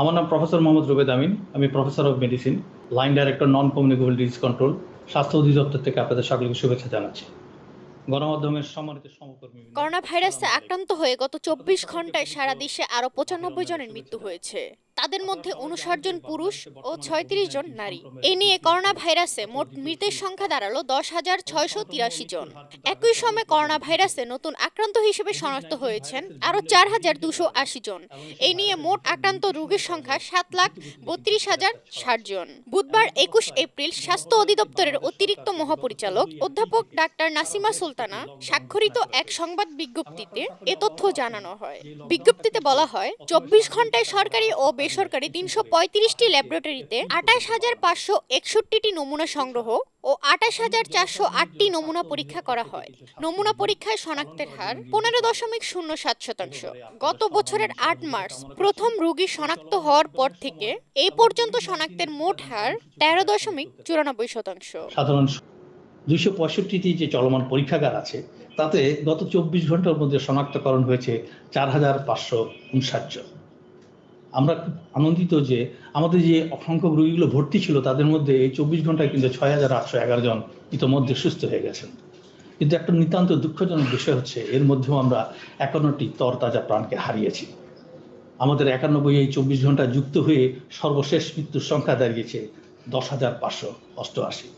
আমার নাম প্রফেসর মোহাম্মদ রুবেদ আমিন, আমি professor of medicine line director non communicable disease control স্বাস্থ্য অধিদপ্তর থেকে আপনাদের সকলকে শুভেচ্ছা জানাচ্ছি। গণমাধ্যমের করোনা ভাইরাসে আক্রান্ত হয়ে গত চব্বিশ ঘন্টায় সারা দেশে আরও পঁচানব্বই জনের মৃত্যু হয়েছে। তাদের মধ্যে উনষাট জন পুরুষ ও ছয়ত্রিশ জন নারী। এ নিয়ে করোনা ভাইরাসে মোট মৃতের সংখ্যা দাঁড়াল দশ হাজার ছয়শো তিরাশি জন। একই সময় করোনা ভাইরাসে নতুন আক্রান্ত হিসেবে শনাক্ত হয়েছেন আরও চার হাজার দুশো আশি জন। এ নিয়ে মোট আক্রান্ত রোগীর সংখ্যা সাত লাখ বত্রিশ হাজার ষাট জন। বুধবার একুশ এপ্রিল স্বাস্থ্য অধিদপ্তরের অতিরিক্ত মহাপরিচালক অধ্যাপক ডাক্তার নাসিমা সুলতানা স্বাক্ষরিত এক সংবাদ বিজ্ঞপ্তিতে এ তথ্য জানানো হয় বিজ্ঞপ্তিতে বলা হয় চব্বিশ ঘন্টায় সরকারি ও বেসরকারি তিনশো পঁয়ত্রিশটি ল্যাবরেটরিতে আঠাশ হাজার পাঁচশো একষট্টিটি নমুনা সংগ্রহ ও আঠাশ হাজার চারশো আটটি নমুনা পরীক্ষা করা হয়। নমুনা পরীক্ষায় শনাক্তের হার পনেরো দশমিক শূন্য সাত শতাংশ। গত বছরের আট মার্চ প্রথম রোগী শনাক্ত হওয়ার পর থেকে এই পর্যন্ত শনাক্তের মোট হার তেরো দশমিক চুরানব্বই শতাংশ। সাধারণ দুইশো পঁয়ষট্টিটি যে চলমান পরীক্ষাগার আছে, তাতে গত চব্বিশ ঘণ্টার মধ্যে শনাক্তকরণ হয়েছে চার হাজার পাঁচশো উনষাট জন। আমরা আনন্দিত যে আমাদের যে অসংখ্য রোগীগুলো ভর্তি ছিল, তাদের মধ্যে এই চব্বিশ ঘন্টায় কিন্তু ছয় হাজার আটশো এগারো জন ইতোমধ্যে সুস্থ হয়ে গেছেন। কিন্তু একটা নিতান্ত দুঃখজনক বিষয় হচ্ছে, এর মধ্যেও আমরা একান্নটি তরতাজা প্রাণকে হারিয়েছি। আমাদের একানব্বই এই চব্বিশ ঘণ্টা যুক্ত হয়ে সর্বশেষ মৃত্যুর সংখ্যা দাঁড়িয়েছে দশ হাজার পাঁচশো অষ্টআশি।